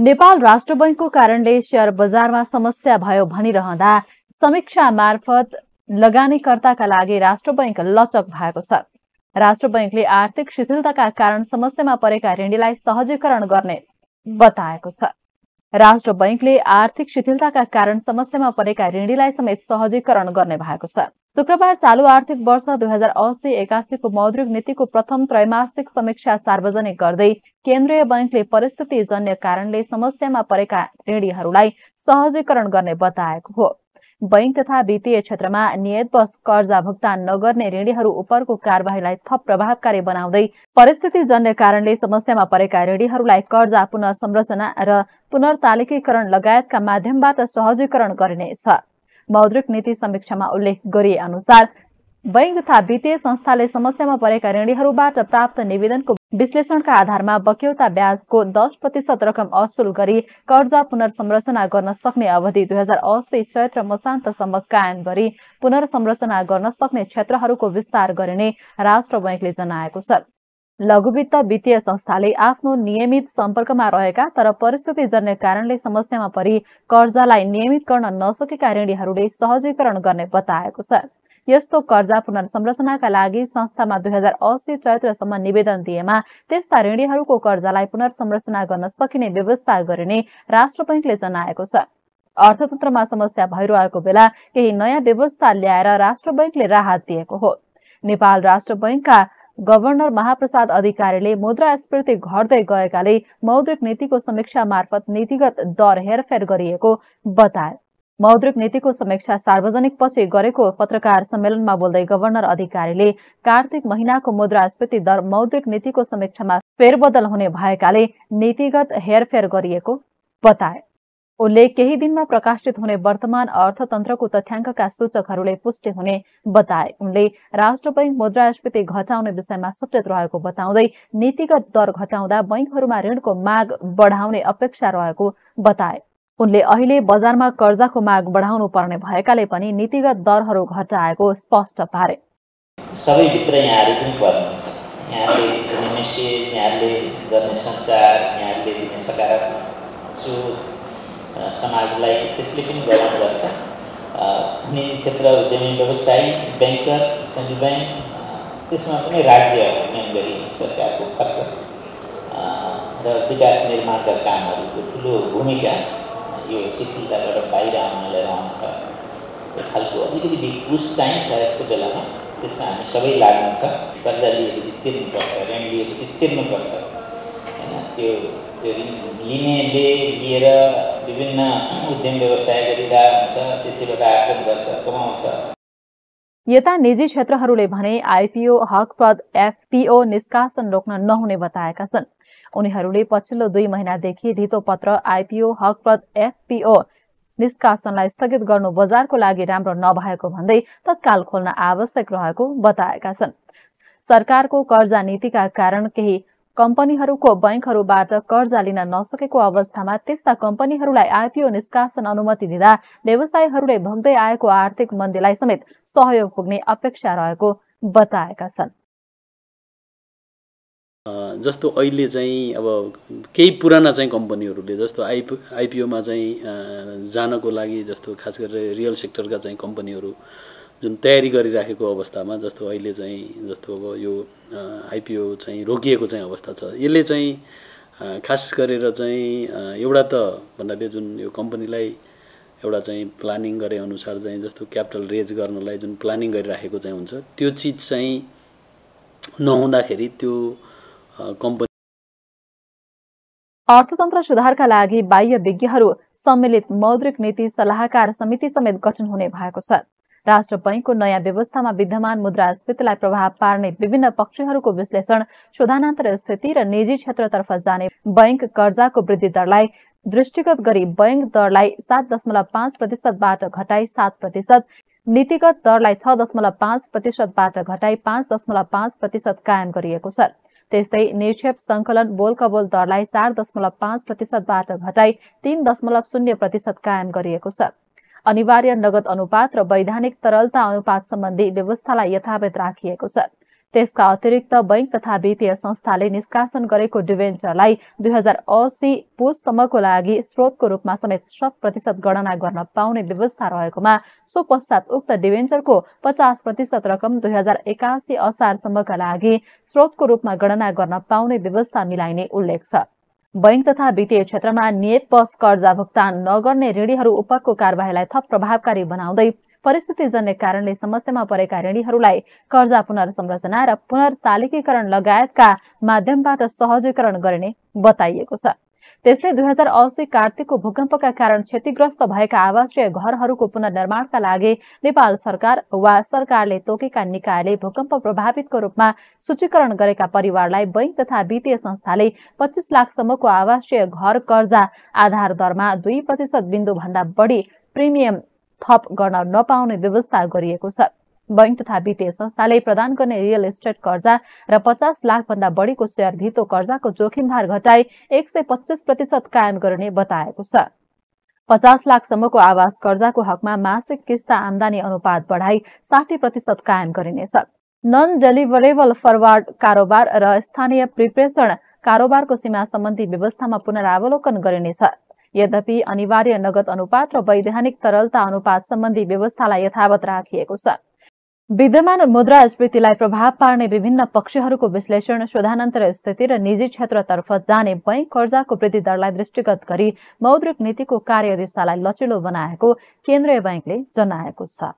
नेपाल राष्ट्र बैङ्कको कारणले शेयर बजारमा समस्या भयो भनिरहँदा समीक्षा मार्फत लगानीकर्ताका लागि राष्ट्र बैङ्क लचक भएको छ। राष्ट्र बैङ्कले आर्थिक शिथिलताका कारण समस्यामा परेका ऋणीलाई सहजीकरण गर्ने बताएको छ। राष्ट्र बैङ्कले आर्थिक शिथिलताका कारण समस्यामा परेका ऋणीलाई समेत सहजीकरण गर्ने भएको छ। शुक्रबार चालु आर्थिक वर्ष दुई हजार अस्सी एकासीको मौद्रिक नीतिको प्रथम त्रैमासिक समीक्षा सार्वजनिक गर्दै केन्द्रीय बैंकले परिस्थितिजन्य कारणले समस्यामा परेका ऋणीहरूलाई सहजीकरण गर्ने बताएको हो। बैंक तथा वित्तीय क्षेत्रमा नियतवश कर्जा भुक्तान नगर्ने ऋणीहरू उपरको कार्यवाहीलाई थप प्रभावकारी बनाउँदै परिस्थितिजन्य कारणले समस्यामा परेका ऋणीहरूलाई कर्जा पुनर्संरचना र पुनर्तालिकीकरण लगायतका माध्यमबाट सहजीकरण गरिनेछ। मौद्रिक नीति समीक्षामा उल्लेख गरिए अनुसार बैंक तथा वित्तीय संस्थाले समस्यामा परेका ऋणीहरूबाट प्राप्त निवेदनको विश्लेषणका आधारमा बक्यौता ब्याजको दस प्रतिशत रकम असुल गरी कर्जा पुनर्संरचना गर्न सक्ने अवधि दुई हजार अस्सी चैत्र मसान्तसम्म कायम गरी पुनर्संरचना गर्न सक्ने क्षेत्रहरूको विस्तार गरिने राष्ट्र बैंकले जनाएको छ। लघुवित्त वित्तीय संस्थाले आफ्नो नियमित सम्पर्कमा रहेका तर परिस्थितिजन्य कारणले समस्यामा परि कर्जालाई नियमित गर्न नसकेका ऋणीहरूले सहजीकरण गर्ने बताएको छ। यस्तो कर्जा पुनर्संरचनाका लागि संस्थामा दुई हजार अस्सी चैत्रसम्म निवेदन दिएमा त्यस्ता ऋणीहरूको कर्जालाई पुनर्संरचना गर्न सकिने व्यवस्था गरिने राष्ट्र बैङ्कले जनाएको छ। अर्थतन्त्रमा समस्या भइरहेको बेला केही नयाँ व्यवस्था ल्याएर राष्ट्र बैङ्कले राहत दिएको हो। नेपाल राष्ट्र बैङ्कका गभर्नर महाप्रसाद अधिकारीले मुद्रास्फीति घट्दै गएकाले मौद्रिक नीतिको समीक्षा मार्फत नीतिगत दर हेरफेर गरिएको बताए। मौद्रिक नीतिको समीक्षा सार्वजनिक पछि गरेको पत्रकार सम्मेलनमा बोल्दै गभर्नर अधिकारीले कार्तिक महिनाको मुद्रास्फीति दर मौद्रिक नीतिको समीक्षामा फेरबदल हुने भएकाले नीतिगत हेरफेर गरिएको बताए। उनले केही दिनमा प्रकाशित हुने वर्तमान अर्थतन्त्रको तथ्याङ्कका सूचकहरूले पुष्टि हुने बताए। उनले राष्ट्र बैंक मुद्रास्फीति घटाउने विषयमा सचेत रहेको बताउँदै नीतिगत दर घटाउँदा बैंकहरूमा ऋणको माग बढाउने अपेक्षा रहेको बताए। उनले अहिले बजारमा कर्जाको माग बढाउनु पर्ने भएकाले पनि नीतिगत दरहरू घटाएको स्पष्ट पारे। सबैभित्र यहाँले गर्ने सञ्चार यहाँले दिने सकारात्मक सोच समाजलाई त्यसले पनि ग्रहण गर्छ। निजी क्षेत्र उद्यमी व्यवसायी ब्याङ्कर सेन्ट्रल ब्याङ्क त्यसमा पनि राज्य मेन गरी सरकारको खर्च। र विकास निर्माणका कामहरूको ठुलो भूमिका यो शिथिलताबाट बाहिर आउनलाई रहन्छ। त्यो खालको अलिकति पुस चाहिन्छ यस्तो बेलामा। त्यसमा हामी सबै लाग्नु छ कर्जा लिएपछि तिर्नुपर्छ ऋण लिएपछि तिर्नुपर्छ। होइन त्यो लिनेले लिएर विभिन्न उद्यम व्यवसाय गरिरहेको हुन्छ त्यसैबाट आर्जन गर्छ कमाउँछ। यता निजी क्षेत्रहरूले भने आइपिओ हकप्रद एफपिओ निष्कासन रोक्न नहुने बताएका छन्। उनीहरूले पछिल्लो दुई महिनादेखि धितो पत्र आइपिओ हकप्रद एफपिओ निष्कासनलाई स्थगित गर्नु बजारको लागि राम्रो नभएको भन्दै तत्काल खोल्न आवश्यक रहेको बताएका छन्। सरकारको कर्जा नीतिका कारण केही कम्पनीहरूको बैंकहरूबाट कर्जा लिन नसकेको अवस्थामा त्यस्ता कम्पनीहरूलाई आइपिओ निष्कासन अनुमति दिँदा व्यवसायीहरूले भोग्दै आएको आर्थिक मन्दीलाई समेत सहयोग पुग्ने अपेक्षा रहेको बताएका छन्। जस्तो अहिले चाहिँ अब केही पुराना चाहिँ कम्पनीहरूले जस्तो आइपि आइपिओमा चाहिँ जानको लागि जस्तो खास गरेर रियल सेक्टरका चाहिँ कम्पनीहरू जुन तयारी गरिराखेको अवस्थामा जस्तो अहिले चाहिँ जस्तो अब यो आइपिओ चाहिँ रोकिएको चाहिँ अवस्था छ। यसले चाहिँ खास गरेर चाहिँ एउटा त भन्नाले जुन यो कम्पनीलाई एउटा चाहिँ प्लानिङ गरे अनुसार चाहिँ जस्तो क्यापिटल रेज गर्नलाई जुन प्लानिङ गरिराखेको चाहिँ हुन्छ त्यो चिज चाहिँ नहुँदाखेरि त्यो कम्पनी अर्थतन्त्र सुधारका लागि बाह्य विज्ञहरू सम्मिलित मौद्रिक नीति सल्लाहकार समिति समेत गठन हुने भएको छ। राष्ट्र बैंकको नयाँ व्यवस्थामा विद्यमान मुद्रास्फीतिलाई प्रभाव पार्ने विभिन्न पक्षहरूको विश्लेषण शोधानान्तर स्थिति र निजी क्षेत्रतर्फ जाने बैंक कर्जाको वृद्धि दरलाई दृष्टिगत गरी बैंक दरलाई सात दशमलव पाँच प्रतिशतबाट घटाई सात प्रतिशत नीतिगत दरलाई छ दशमलव पाँच प्रतिशतबाट घटाई पाँच दशमलव पाँच प्रतिशत कायम गरिएको छ। त्यस्तै निक्षेप संकलन बोलकबोल दरलाई चार दशमलव पाँच प्रतिशतबाट घटाई तीन दशमलव शून्य प्रतिशत कायम गरिएको छ। अनिवार्य नगद अनुपात र वैधानिक तरलता अनुपात सम्बन्धी व्यवस्थालाई यथावत राखिएको छ। त्यसका अतिरिक्त बैंक तथा वित्तीय संस्थाले निष्कासन गरेको डिभेन्चरलाई दुई हजार असी पुससम्मको लागि स्रोतको रूपमा समेत शत प्रतिशत गणना गर्न पाउने व्यवस्था रहेकोमा सो पश्चात उक्त डिभेन्चरको पचास प्रतिशत रकम दुई हजार एकासी असारसम्मका लागि स्रोतको रूपमा गणना गर्न पाउने व्यवस्था मिलाइने उल्लेख छ। बैंक तथा वित्तीय क्षेत्रमा नियत पस कर्जा भुक्तान नगर्ने ऋणीहरू उपरको कार्यवाहीलाई थप प्रभावकारी बनाउँदै परिस्थितिजन्य कारणले समस्यामा परेका ऋणीहरूलाई कर्जा पुनर्संरचना र पुनर्तालिकीकरण लगायतका माध्यमबाट सहजीकरण गरिने बताइएको छ। त्यसले दुई हजार असी कार्तिकको भूकम्पका कारण क्षतिग्रस्त भएका आवासीय घरहरूको पुनर्निर्माणका लागि नेपाल सरकार वा सरकारले तोकेका निकायले भूकम्प प्रभावितको रूपमा सूचीकरण गरेका परिवारलाई बैंक तथा वित्तीय संस्थाले पच्चिस लाखसम्मको आवासीय घर कर्जा आधार दरमा दुई प्रतिशत बिन्दु भन्दा बढी प्रिमियम थप गर्न नपाउने व्यवस्था गरिएको छ। बैंक तथा वित्तीय संस्थाले प्रदान गर्ने रियल इस्टेट कर्जा र पचास लाख भन्दा बढीको सेयर भित्तो कर्जाको जोखिम भार घटाई एक सय पच्चिस प्रतिशत कायम गर्ने बताएको छ। पचास लाखसम्मको आवास कर्जाको हकमा मासिक किस्ता आमदानी अनुपात बढाई साठी प्रतिशत कायम गरिनेछ। नन डेलिभरेबल फरवार्ड कारोबार र स्थानीय प्रिप्रेसन कारोबारको सीमा सम्बन्धी व्यवस्थामा पुनरावलोकन गरिनेछ। यद्यपि अनिवार्य नगद अनुपात र वैधानिक तरलता अनुपात सम्बन्धी व्यवस्थालाई यथावत राखिएको छ। विद्यमान मुद्रास्फीतिलाई प्रभाव पार्ने विभिन्न पक्षहरूको विश्लेषण शोधानन्तर स्थिति र निजी क्षेत्रतर्फ जाने बैंक कर्जाको वृद्धि दरलाई दृष्टिगत गरी मौद्रिक नीतिको कार्यदिशालाई लचिलो बनाएको केन्द्रीय बैंकले जनाएको छ।